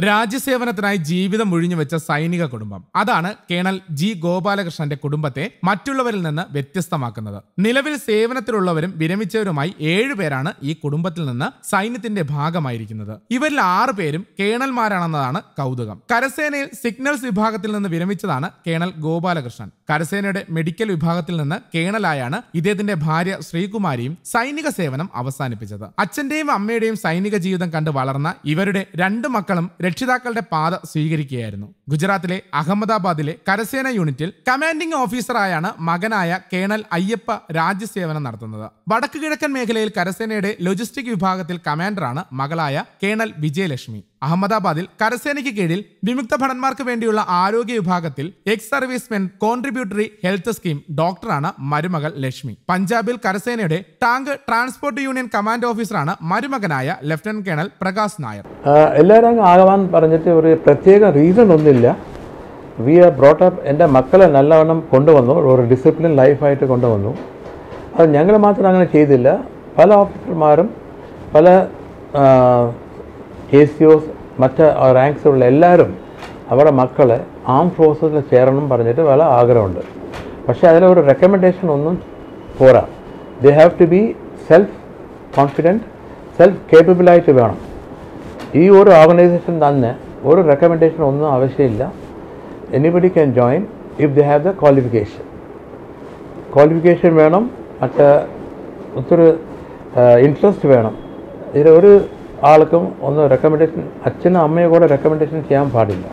രാജ്യസേവനത്തിനായി ജീവിതം ഒഴിഞ്ഞുവെച്ച സൈനിക കുടുംബം. അതാണ് കേണൽ ജി ഗോപാലകൃഷ്ണന്റെ കുടുംബത്തെ മറ്റുള്ളവരിൽ നിന്ന് വ്യത്യസ്തമാക്കുന്നത്. നിലവിൽ സേവനത്തിലുള്ളവരും വിരമിച്ചവരുമായി ഏഴുപേരാണ് ഈ കുടുംബത്തിൽ നിന്ന് സൈന്യത്തിന്റെ ഭാഗമായിരിക്കുന്നത്. ഇവരിൽ ആറുപേരും കേണൽമാരാണെന്നതാണ് കൗതുകം. കരസേനയിൽ സിഗ്നൽസ് വിഭാഗത്തിൽ നിന്ന് വിരമിച്ചതാണ് കേണൽ ഗോപാലകൃഷ്ണൻ. കരസേനയുടെ മെഡിക്കൽ വിഭാഗത്തിൽ നിന്ന് കേണലായാണ് ഇദ്ദേഹത്തിന്റെ ഭാര്യ ശ്രീകുമാരിയും സൈനിക സേവനം അവസാനിപ്പിച്ചത്. അച്ഛന്റെയും അമ്മയുടെയും സൈനിക ജീവിതം കണ്ട് വളർന്ന ഇവരുടെ രണ്ട് മക്കളും രക്ഷിതാക്കളുടെ പാത സ്വീകരിക്കുകയായിരുന്നു. ഗുജറാത്തിലെ അഹമ്മദാബാദിലെ കരസേന യൂണിറ്റിൽ കമാൻഡിംഗ് ഓഫീസറായാണ് മകനായ കേണൽ അയ്യപ്പ രാജ്യസേവനം നടത്തുന്നത്. വടക്കു കിഴക്കൻ മേഖലയിൽ കരസേനയുടെ ലോജിസ്റ്റിക് വിഭാഗത്തിൽ കമാൻഡറാണ് മകളായ കേണൽ വിജയലക്ഷ്മി. അഹമ്മദാബാദിൽ കരസേനയ്ക്ക് കീഴിൽ വിമുക്ത ഭടന്മാർക്ക് വേണ്ടിയുള്ള ആരോഗ്യ വിഭാഗത്തിൽ ex servicemen contributory health scheme ഡോക്ടറാണ് മരുമകൾ ലക്ഷ്മി. പഞ്ചാബിൽ കരസേനയുടെ ടാങ്ക് ട്രാൻസ്പോർട്ട് യൂണിയൻ കമാൻഡ് ഓഫീസറാണ് മരുമകനായ ലഫ്റ്റനന്റ് കേണൽ പ്രകാശ് നായർ. എല്ലാവരും ആകാൻ പറഞ്ഞിട്ട് ഒരു പ്രത്യേക റീസൺ ഒന്നുമില്ല. വി ആർ ബ്രോട്ടപ്പ് എന്റെ മക്കളെ നല്ലവണ്ണം കൊണ്ടുവന്നു ഒരു ഡിസിപ്ലിൻ ലൈഫായിട്ട് കൊണ്ടുവന്നു. അത് ഞങ്ങൾ മാത്രം അങ്ങനെ ചെയ്തില്ല. പല ഓഫീസർമാരും പല കെ സി ഒസ് മറ്റ് റാങ്ക്സിലുള്ള എല്ലാവരും അവരുടെ മക്കളെ ആം ഫോഴ്സസിൽ ചേരണം പറഞ്ഞിട്ട് പല ആഗ്രഹമുണ്ട്. പക്ഷേ അതിലൊരു റെക്കമെൻഡേഷൻ ഒന്നും പോരാ. They have to be self confident self കേപ്പബിളായിട്ട് വേണം. ഈ ഒരു ഓർഗനൈസേഷൻ തന്നെ ഒരു റെക്കമെൻഡേഷൻ ഒന്നും ആവശ്യമില്ല. Anybody can join if they have the qualification qualification വേണം മറ്റേ ഒത്തിരി ഇൻട്രസ്റ്റ് വേണം. ഇതിലൊരു ആൾക്കും ഒന്ന് റെക്കമെൻഡേഷൻ അച്ഛനും അമ്മയും കൂടെ റെക്കമെൻഡേഷൻ ചെയ്യാൻ പാടില്ല.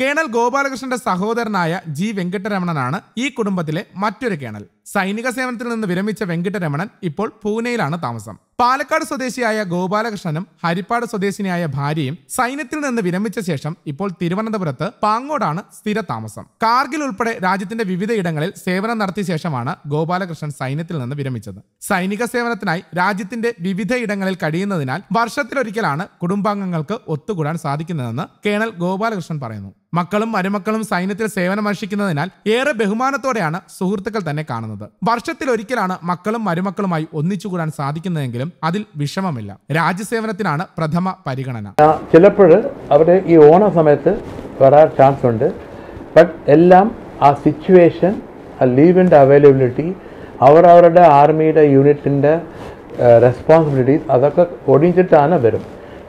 കേണൽ ഗോപാലകൃഷ്ണന്റെ സഹോദരനായ ജി വെങ്കട്ടരമണനാണ് ഈ കുടുംബത്തിലെ മറ്റൊരു കേണൽ. സൈനിക സേവനത്തിൽ നിന്ന് വിരമിച്ച വെങ്കിട്ടരമണൻ ഇപ്പോൾ പൂനെയിലാണ് താമസം. പാലക്കാട് സ്വദേശിയായ ഗോപാലകൃഷ്ണനും ഹരിപ്പാട് സ്വദേശിനിയായ ഭാര്യയും സൈന്യത്തിൽ നിന്ന് വിരമിച്ച ശേഷം ഇപ്പോൾ തിരുവനന്തപുരത്ത് പാങ്ങോടാണ് സ്ഥിര താമസം. കാർഗിൽ ഉൾപ്പെടെ രാജ്യത്തിന്റെ വിവിധയിടങ്ങളിൽ സേവനം നടത്തിയ ശേഷമാണ് ഗോപാലകൃഷ്ണൻ സൈന്യത്തിൽ നിന്ന് വിരമിച്ചത്. സൈനിക സേവനത്തിനായി രാജ്യത്തിന്റെ വിവിധ ഇടങ്ങളിൽ കഴിയുന്നതിനാൽ വർഷത്തിലൊരിക്കലാണ് കുടുംബാംഗങ്ങൾക്ക് ഒത്തുകൂടാൻ സാധിക്കുന്നതെന്ന് കേണൽ ഗോപാലകൃഷ്ണൻ പറയുന്നു. മക്കളും മരുമക്കളും സൈന്യത്തിൽ സേവനം അർഷിക്കുന്നതിനാൽ ഏറെ ബഹുമാനത്തോടെയാണ് സുഹൃത്തുക്കൾ തന്നെ കാണുന്നത്. വർഷത്തിൽ ഒരിക്കലാണ് മക്കളും മരുമക്കളുമായി ഒന്നിച്ചുകൂടാൻ സാധിക്കുന്നതെങ്കിലും അതിൽ വിഷമമില്ല. രാജ്യസേവനത്തിനാണ് പ്രഥമ പരിഗണന. ചിലപ്പോൾ അവിടെ ഈ ഓണ സമയത്ത് വരാൻ ചാൻസ് ഉണ്ട്. ബട്ട് എല്ലാം ആ സിറ്റുവേഷൻ ആ ലീവിന്റെ അവൈലബിലിറ്റി അവർ അവരുടെ ആർമിയുടെ യൂണിറ്റിന്റെ റെസ്പോൺസിബിലിറ്റീസ് അതൊക്കെ ഒടിഞ്ഞിട്ടാണ് വരും.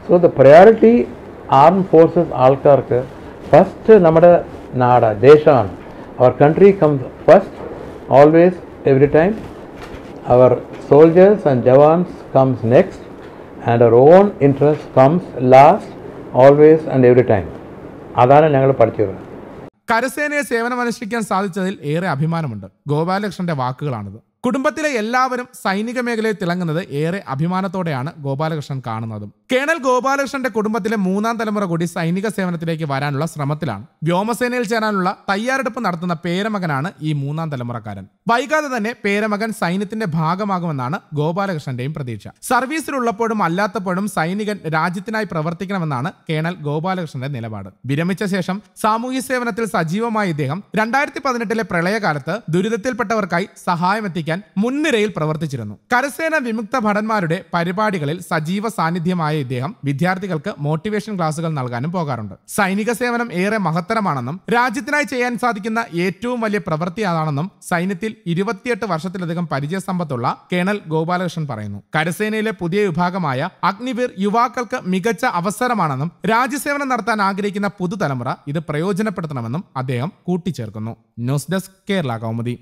So the priority armed forces ആൾക്കാർക്ക് ഫസ്റ്റ് നമ്മുടെ നാട് ദേശമാണ്. അവർ country comes first always every time our soldiers and jawans comes next and our own interest comes last always and every time. അതാണ് ഞങ്ങൾ പഠിച്ചത്. കരസേനയെ സേവനമനുഷ്ഠിക്കാൻ സാധിച്ചതിൽ ഏറെ അഭിമാനമുണ്ട്. ഗോപാലകൃഷ്ണന്റെ വാക്കുകളാണിത്. കുടുംബത്തിലെ എല്ലാവരും സൈനിക മേഖലയിൽ തിളങ്ങുന്നത് ഏറെ അഭിമാനത്തോടെയാണ് ഗോപാലകൃഷ്ണൻ കാണുന്നതും. കേണൽ ഗോപാലകൃഷ്ണന്റെ കുടുംബത്തിലെ മൂന്നാം തലമുറ കൂടി സൈനിക സേവനത്തിലേക്ക് വരാനുള്ള ശ്രമത്തിലാണ്. വ്യോമസേനയിൽ ചേരാനുള്ള തയ്യാറെടുപ്പ് നടത്തുന്ന പേരമകനാണ് ഈ മൂന്നാം തലമുറക്കാരൻ. വൈകാതെ തന്നെ പേരമകൻ സൈന്യത്തിന്റെ ഭാഗമാകുമെന്നാണ് ഗോപാലകൃഷ്ണന്റെയും പ്രതീക്ഷ. സർവീസിലുള്ളപ്പോഴും അല്ലാത്തപ്പോഴും സൈനികൻ രാജ്യത്തിനായി പ്രവർത്തിക്കണമെന്നാണ് കേണൽ ഗോപാലകൃഷ്ണന്റെ നിലപാട്. വിരമിച്ച ശേഷം സാമൂഹ്യ സേവനത്തിൽ സജീവമായ ഇദ്ദേഹം രണ്ടായിരത്തി പതിനെട്ടിലെ പ്രളയകാലത്ത് ദുരിതത്തിൽപ്പെട്ടവർക്കായി സഹായമെത്തിക്കാൻ മുൻനിരയിൽ പ്രവർത്തിച്ചിരുന്നു. കരസേന വിമുക്ത ഭടന്മാരുടെ പരിപാടികളിൽ സജീവ സാന്നിധ്യമായ ഇദ്ദേഹം വിദ്യാർത്ഥികൾക്ക് മോട്ടിവേഷൻ ക്ലാസുകൾ നൽകാനും പോകാറുണ്ട്. സൈനിക സേവനം ഏറെ മഹത്തരമാണെന്നും രാജ്യത്തിനായി ചെയ്യാൻ സാധിക്കുന്ന ഏറ്റവും വലിയ പ്രവൃത്തി അതാണെന്നും സൈന്യത്തിൽ ഇരുപത്തിയെട്ട് വർഷത്തിലധികം പരിചയസമ്പത്തുള്ള കേണൽ ഗോപാലകൃഷ്ണൻ പറയുന്നു. കരസേനയിലെ പുതിയ വിഭാഗമായ അഗ്നിവീർ യുവാക്കൾക്ക് മികച്ച അവസരമാണെന്നും രാജ്യസേവനം നടത്താൻ ആഗ്രഹിക്കുന്ന പുതുതലമുറ ഇത് പ്രയോജനപ്പെടുത്തണമെന്നും അദ്ദേഹം കൂട്ടിച്ചേർക്കുന്നു. News desk Kerala Kaumudi.